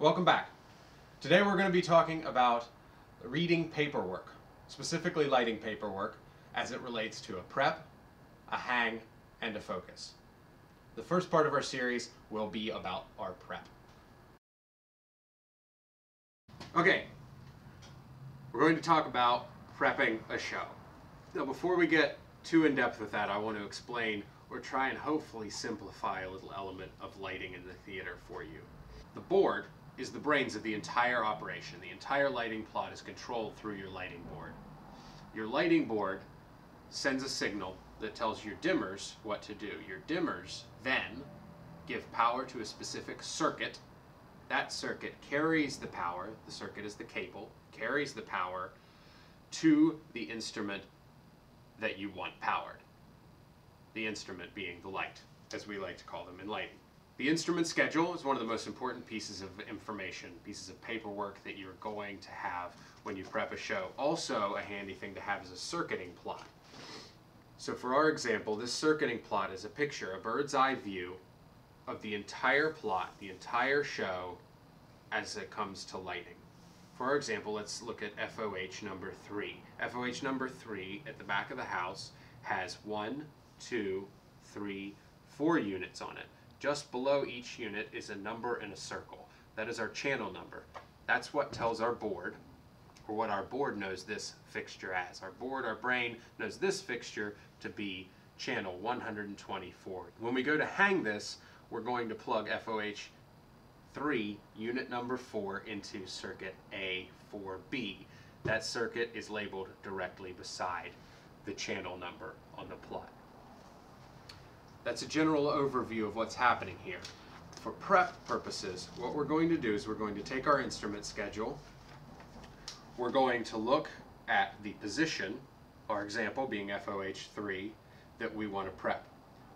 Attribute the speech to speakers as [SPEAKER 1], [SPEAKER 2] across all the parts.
[SPEAKER 1] Welcome back. Today we're going to be talking about reading paperwork, specifically lighting paperwork, as it relates to a prep, a hang, and a focus. The first part of our series will be about our prep. Okay, we're going to talk about prepping a show. Now before we get too in depth with that, I want to explain or try and hopefully simplify a little element of lighting in the theater for you. The board is the brains of the entire operation. The entire lighting plot is controlled through your lighting board. Your lighting board sends a signal that tells your dimmers what to do. Your dimmers then give power to a specific circuit. That circuit carries the power, the circuit is the cable, carries the power to the instrument that you want powered. The instrument being the light, as we like to call them in lighting. The instrument schedule is one of the most important pieces of information, pieces of paperwork that you're going to have when you prep a show. Also, a handy thing to have is a circuiting plot. So for our example, this circuiting plot is a picture, a bird's eye view of the entire plot, the entire show, as it comes to lighting. For our example, let's look at FOH number three. FOH number three at the back of the house has one, two, three, four units on it. Just below each unit is a number in a circle. That is our channel number. That's what tells our board, or what our board knows this fixture as. Our board, our brain, knows this fixture to be channel 124. When we go to hang this, we're going to plug FOH 3, unit number 4, into circuit A4B. That circuit is labeled directly beside the channel number on the plot. That's a general overview of what's happening here. For prep purposes, what we're going to do is we're going to take our instrument schedule, we're going to look at the position, our example being FOH3, that we want to prep.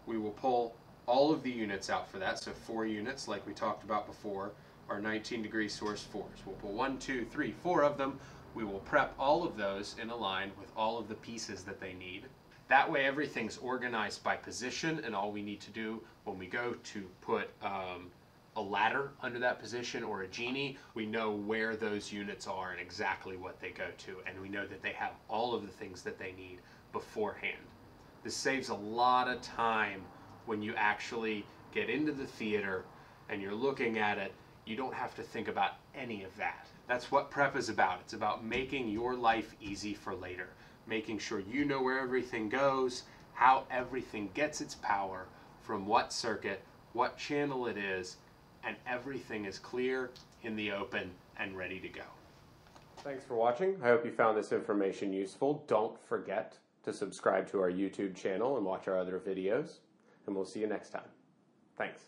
[SPEAKER 1] We will pull all of the units out for that, so four units like we talked about before are 19 degree source fours. We'll pull one, two, three, four of them. We will prep all of those in a line with all of the pieces that they need. That way everything's organized by position and all we need to do when we go to put um, a ladder under that position or a genie, we know where those units are and exactly what they go to and we know that they have all of the things that they need beforehand. This saves a lot of time when you actually get into the theater and you're looking at it, you don't have to think about any of that. That's what prep is about. It's about making your life easy for later, making sure you know where everything goes, how everything gets its power, from what circuit, what channel it is, and everything is clear, in the open, and ready to go. Thanks for watching. I hope you found this information useful. Don't forget to subscribe to our YouTube channel and watch our other videos and we'll see you next time. Thanks.